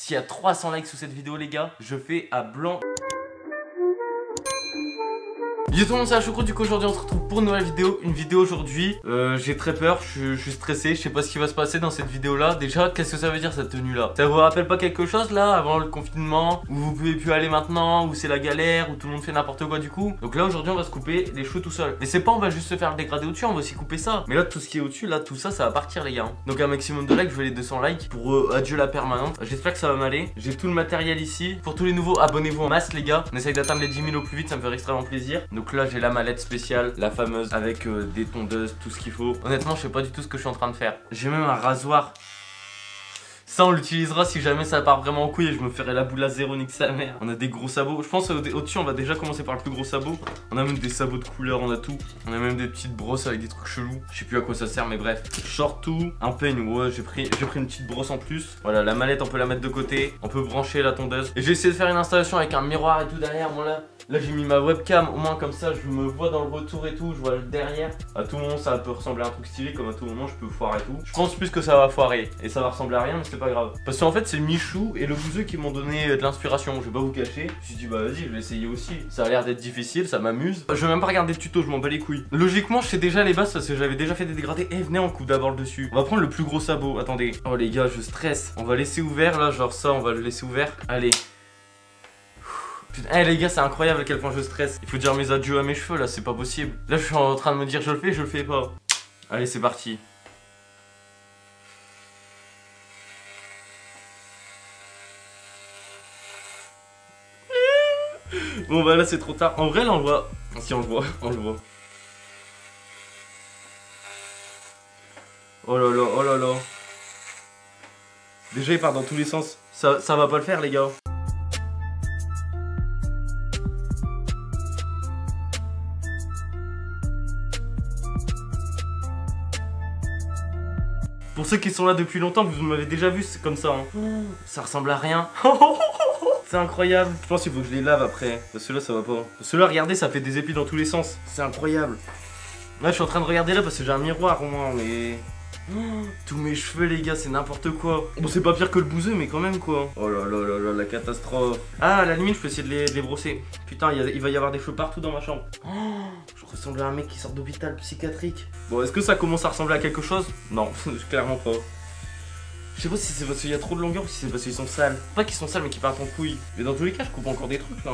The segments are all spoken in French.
S'il y a 300 likes sous cette vidéo les gars, je fais à blanc Yo tout le monde c'est Choucroute, du coup aujourd'hui on se retrouve pour une nouvelle vidéo. Une vidéo aujourd'hui, euh, j'ai très peur, je, suis stressé, je sais pas ce qui va se passer dans cette vidéo là Déjà qu'est-ce que ça veut dire cette tenue là Ça vous rappelle pas quelque chose là avant le confinement Où vous pouvez plus aller maintenant, où c'est la galère, où tout le monde fait n'importe quoi du coup? Donc là aujourd'hui on va se couper les cheveux tout seul. Mais c'est pas on va juste se faire le dégradé au-dessus, on va aussi couper ça. Mais là tout ce qui est au-dessus, là tout ça ça va partir les gars Donc un maximum de likes, je veux les 200 likes pour euh, adieu la permanente. J'espère que ça va m'aller. J'ai tout le matériel ici. Pour tous les nouveaux abonnez-vous en masse les gars. On essaye d'atteindre les 10 000 au plus vite, ça me fait extrêmement plaisir là j'ai la mallette spéciale, la fameuse avec euh, des tondeuses, tout ce qu'il faut. Honnêtement, je sais pas du tout ce que je suis en train de faire. J'ai même un rasoir. On l'utilisera si jamais ça part vraiment en couille et je me ferai la boule à zéro, nique sa mère. On a des gros sabots. Je pense au-dessus, on va déjà commencer par le plus gros sabot. On a même des sabots de couleur, on a tout. On a même des petites brosses avec des trucs chelous. Je sais plus à quoi ça sert, mais bref. Short tout, un peigne. Ouais, j'ai pris, pris une petite brosse en plus. Voilà, la mallette, on peut la mettre de côté. On peut brancher la tondeuse. Et j'ai essayé de faire une installation avec un miroir et tout derrière. Bon, là, Là j'ai mis ma webcam, au moins comme ça je me vois dans le retour et tout, je vois le derrière. À tout moment ça peut ressembler à un truc stylé, comme à tout moment je peux foirer et tout. Je pense plus que ça va foirer et ça va ressembler à rien mais c'est pas grave. Parce qu'en fait c'est Michou et le bouseux qui m'ont donné de l'inspiration, je vais pas vous cacher. Je me suis dit bah vas-y je vais essayer aussi. Ça a l'air d'être difficile, ça m'amuse. Je vais même pas regarder de tuto, je m'en bats les couilles. Logiquement je sais déjà les bases parce que j'avais déjà fait des dégradés. Eh venez on coupe d'abord le dessus. On va prendre le plus gros sabot, attendez. Oh les gars je stresse. On va laisser ouvert là, genre ça on va le laisser ouvert. Allez. Eh les gars, c'est incroyable à quel point je stresse. Il faut dire mes adieux à mes cheveux là, c'est pas possible. Là, je suis en train de me dire je le fais, je le fais pas. Allez, c'est parti. Bon bah là c'est trop tard. En vrai là on le voit. Si on le voit, on le voit. Oh là là, oh là là. Déjà il part dans tous les sens. Ça, ça va pas le faire les gars. Pour ceux qui sont là depuis longtemps, vous m'avez déjà vu, c'est comme ça. Hein. Ça ressemble à rien. C'est incroyable. Je pense qu'il faut que je les lave après. Parce que là, ça va pas. Parce que là, regardez, ça fait des épis dans tous les sens. C'est incroyable. Là, je suis en train de regarder là parce que j'ai un miroir au moins, mais tous mes cheveux les gars c'est n'importe quoi Bon c'est pas pire que le bouseux mais quand même quoi Oh là là là là la catastrophe Ah à la limite je peux essayer de les, brosser Putain il, va y avoir des cheveux partout dans ma chambre oh, Je ressemble à un mec qui sort d'hôpital psychiatrique Bon est-ce que ça commence à ressembler à quelque chose? Non clairement pas je sais pas si c'est parce qu'il y a trop de longueur ou si c'est parce qu'ils sont sales. Pas qu'ils sont sales mais qu'ils partent en couille. Mais dans tous les cas je coupe encore des trucs là.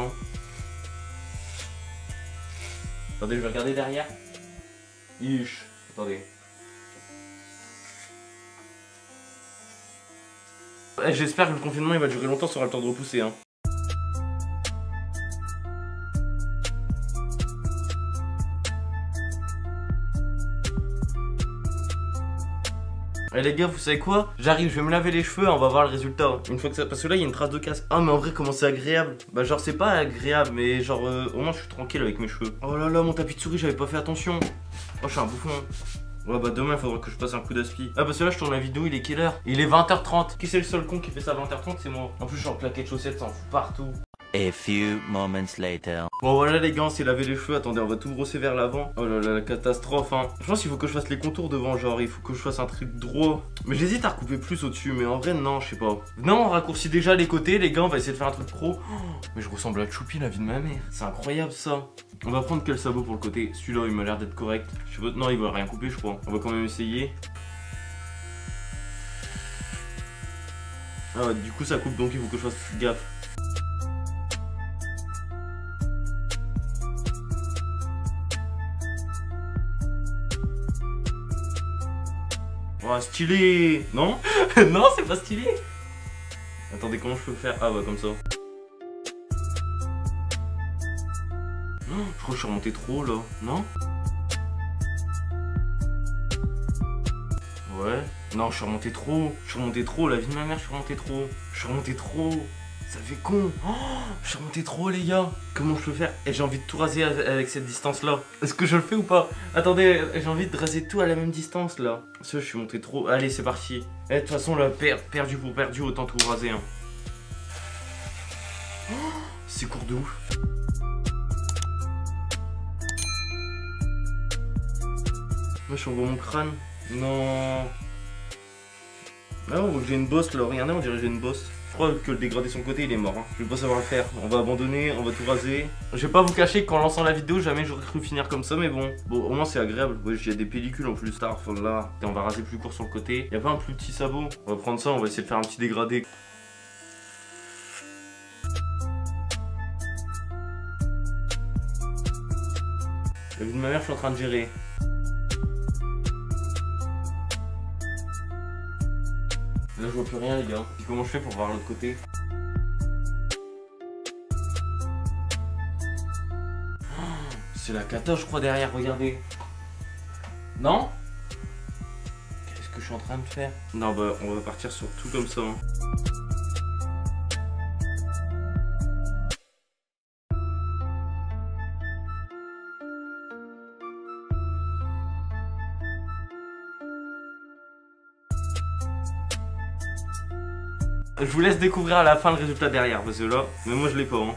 Attendez je vais regarder derrière. Ish. Attendez. Eh, j'espère que le confinement il va durer longtemps, ça aura le temps de repousser. Hein. Eh les gars, vous savez quoi? J'arrive, je vais me laver les cheveux, on va voir le résultat. Une fois que ça... Parce que là, il y a une trace de casse. Ah, mais en vrai, comment c'est agréable? Bah, genre, c'est pas agréable, mais genre, euh, au moins, je suis tranquille avec mes cheveux. Oh là là, mon tapis de souris, j'avais pas fait attention. Oh, je suis un bouffon. Ouais bah demain il faudra que je passe un coup d'aspi. Ah parce que là je tourne la vidéo, il est quelle heure? Il est 20h30. Qui c'est le seul con qui fait ça à 20h30 C'est moi. En plus je suis en claquette chaussettes, ça en fout partout. A few moments later. Bon voilà les gars, on s'est lavé les cheveux. Attendez, on va tout brosser vers l'avant. Oh là là, la catastrophe hein. Je pense qu'il faut que je fasse les contours devant, genre il faut que je fasse un truc droit. Mais j'hésite à recouper plus au-dessus, mais en vrai non, je sais pas. Non, on raccourcit déjà les côtés, les gars, on va essayer de faire un truc pro. mais je ressemble à Choupi, la vie de ma mère. C'est incroyable ça. On va prendre quel sabot pour le côté? Celui-là, il m'a l'air d'être correct. Je sais pas... Non, il va rien couper, je crois. On va quand même essayer. Ah du coup ça coupe donc il faut que je fasse gaffe. Stylé Non Non, c'est pas stylé Attendez, comment je peux faire? Ah, bah, comme ça. je crois que je suis remonté trop, là. Non Ouais. Non, je suis remonté trop. Je suis remonté trop. La vie de ma mère, je suis remonté trop. Je suis remonté trop. Ça fait con. Oh, je suis remonté trop, les gars. Comment je peux faire? J'ai envie de tout raser avec cette distance-là. Est-ce que je le fais ou pas? Attendez, j'ai envie de raser tout à la même distance, là. Ça, je suis monté trop. Allez, c'est parti. Eh, de toute façon, là, perdu pour perdu, autant tout raser. Hein. Oh, c'est court de ouf. Moi, je envoie mon crâne. Non. Ah, on j'ai une bosse, là. Regardez, on dirait que j'ai une bosse. Crois que le dégradé sur le côté il est mort. Hein. Je vais pas savoir le faire. On va abandonner, on va tout raser. Je vais pas vous cacher qu'en lançant la vidéo, jamais j'aurais cru finir comme ça, mais bon. Bon, au moins c'est agréable. Ouais, il y a des pellicules en plus. Star, là. Et on va raser plus court sur le côté. Y a pas un plus petit sabot On va prendre ça, on va essayer de faire un petit dégradé. La vie de ma mère, je suis en train de gérer. Là, je vois plus rien, les gars. comment je fais pour voir l'autre côté C'est la cata, je crois, derrière, regardez. Non Qu'est-ce que je suis en train de faire? Non, bah, on va partir sur tout comme ça. Hein. Je vous laisse découvrir à la fin le résultat derrière, parce que là, mais moi je l'ai pas. Hein.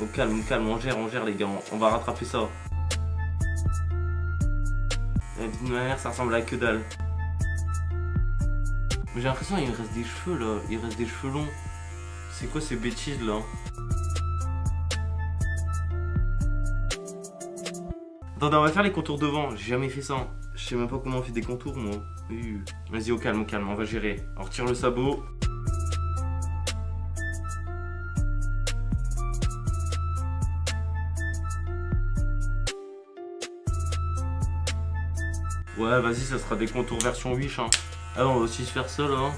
Au calme, au calme, on gère, on gère les gars, on, va rattraper ça. La vie de ma mère, ça ressemble à que dalle. Mais j'ai l'impression qu'il reste des cheveux là, il reste des cheveux longs. C'est quoi ces bêtises là? On va faire les contours devant. J'ai jamais fait ça. Je sais même pas comment on fait des contours, moi. Vas-y, au calme, au calme, on va gérer. On retire le sabot. Ouais, vas-y, ça sera des contours version Wish. Hein. Ah, on va aussi se faire ça, là.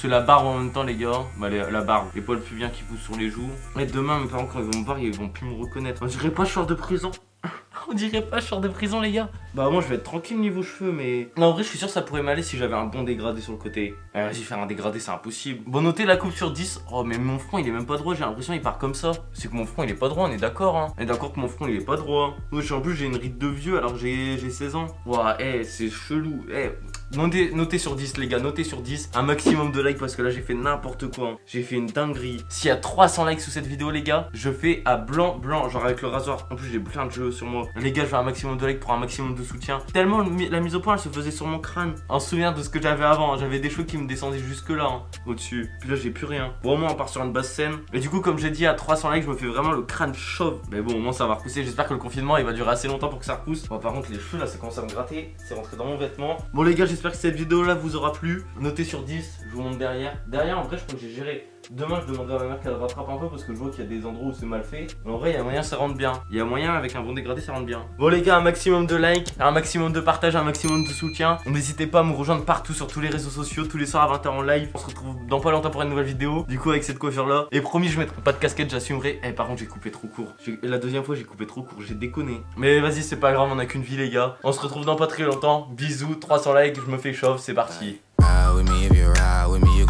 Se la barbe en même temps, les gars. Bah, la barbe, les poils plus bien qui poussent sur les joues. Et demain, mes parents, quand ils vont me voir, ils vont plus me reconnaître. On dirait pas, je de prison. On dirait pas, je de prison, les gars. Bah, moi, je vais être tranquille niveau cheveux, mais. Non, en vrai, je suis sûr que ça pourrait m'aller si j'avais un bon dégradé sur le côté. Ah, vas-y, faire un dégradé, c'est impossible. Bon, notez la coupe sur 10. Oh, mais mon front, il est même pas droit. J'ai l'impression qu'il part comme ça. C'est que mon front, il est pas droit, on est d'accord, hein. On est d'accord que mon front, il est pas droit. Moi, en plus, j'ai une ride de vieux alors j'ai 16 ans. Ouah, eh, c'est chelou. Eh, Notez, sur 10 les gars, notez sur 10 un maximum de likes parce que là j'ai fait n'importe quoi. J'ai fait une dinguerie. S'il y a 300 likes sous cette vidéo les gars, je fais à blanc blanc, genre avec le rasoir. En plus j'ai plein de jeux sur moi. Les gars, je veux un maximum de likes pour un maximum de soutien. Tellement la mise au point elle se faisait sur mon crâne. En souvenir de ce que j'avais avant, j'avais des cheveux qui me descendaient jusque là, hein, au-dessus. Puis là j'ai plus rien. Bon au moins on part sur une basse scène. Et du coup comme j'ai dit à 300 likes, je me fais vraiment le crâne chauve. Mais bon au moins ça va repousser. J'espère que le confinement il va durer assez longtemps pour que ça repousse. Bon, par contre les cheveux là ça commence à me gratter. C'est rentré dans mon vêtement. Bon les gars j'espère que cette vidéo là vous aura plu. Notez sur 10, je vous montre derrière. Derrière, en vrai, je crois que j'ai géré. Demain, je demanderai à ma mère qu'elle rattrape un peu parce que je vois qu'il y a des endroits où c'est mal fait. Mais en vrai, il y a moyen, ça rentre bien. Il y a moyen, avec un bon dégradé, ça rentre bien. Bon, les gars, un maximum de likes, un maximum de partage, un maximum de soutien. N'hésitez pas à me rejoindre partout sur tous les réseaux sociaux, tous les soirs à 20h en live. On se retrouve dans pas longtemps pour une nouvelle vidéo. Du coup, avec cette coiffure là. Et promis, je mettrai pas de casquette, j'assumerai. Eh, par contre, j'ai coupé trop court. La deuxième fois, j'ai coupé trop court, j'ai déconné. Mais vas-y, c'est pas grave, on a qu'une vie, les gars. On se retrouve dans pas très longtemps. Bisous, 300 likes, je me fais chauffe, c'est parti.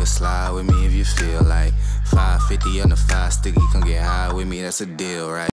Slide with me if you feel like 550 on the five sticky, come get high with me, that's a deal, right?